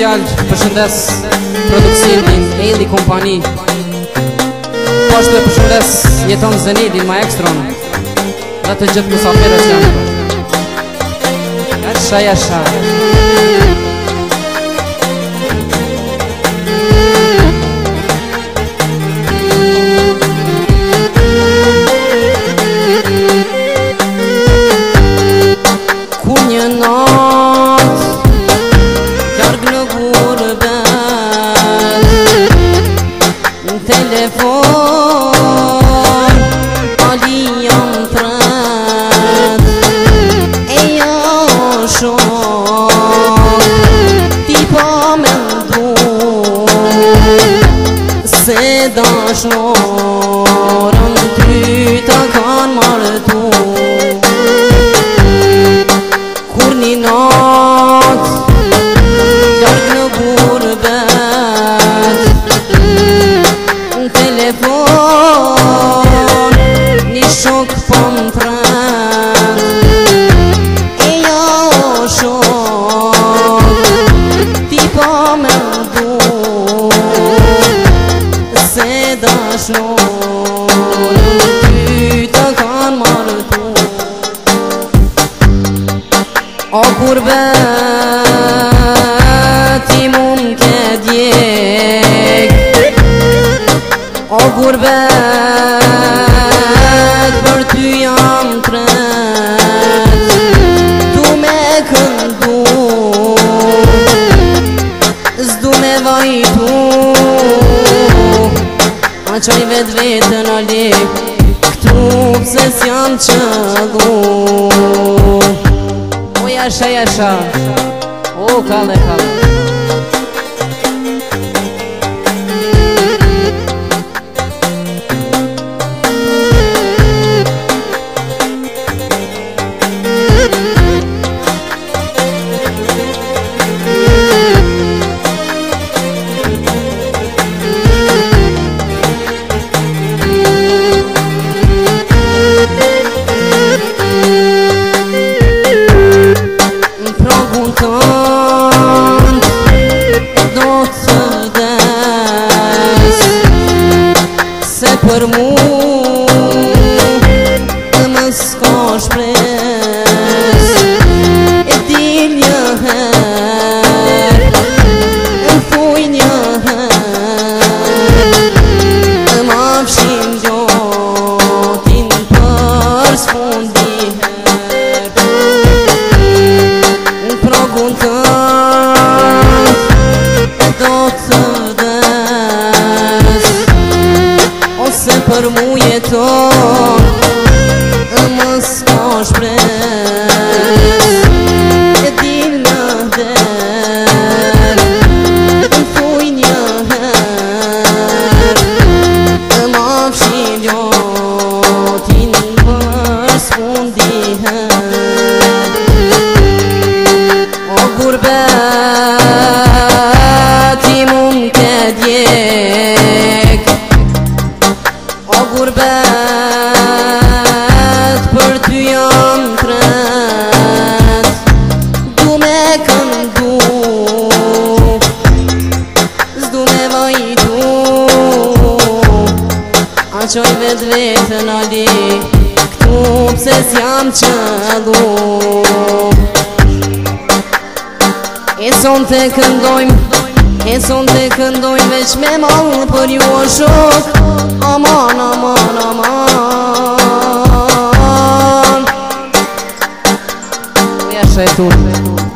special përshëndes shëndes e Eli Kompani Pashtu po e përshëndes jeton Zenedin ma ekstron Dhe të gjithë mësafirës janë Asha, asha Asha, asha se dashur Nuk ty të kanë marrë të A kur veti Tu me këndu Zdu me vajtë qoj vetë vetë në lik Këtu pëse s'jam që du Uja shë, uja shë Uja shë, Să é părmuri për mu jeto Më s'ka shpre E dil në her Më fuj një her Më afshi ljotin Më s'fundi her O gurber Në qoj vetë vetë në li Këtu pëses jam që du E son të këndoj E son të këndoj Vesh me malë për ju o shok Aman, aman, aman Uja shrejtun me